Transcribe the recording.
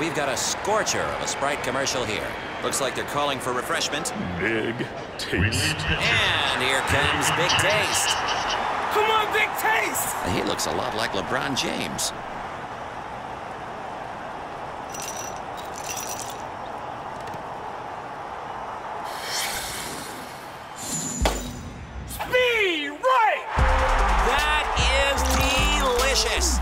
We've got a scorcher of a Sprite commercial here. Looks like they're calling for refreshment. Big taste. And here comes Big Taste. Come on, Big Taste! He looks a lot like LeBron James. Speed right! That is delicious.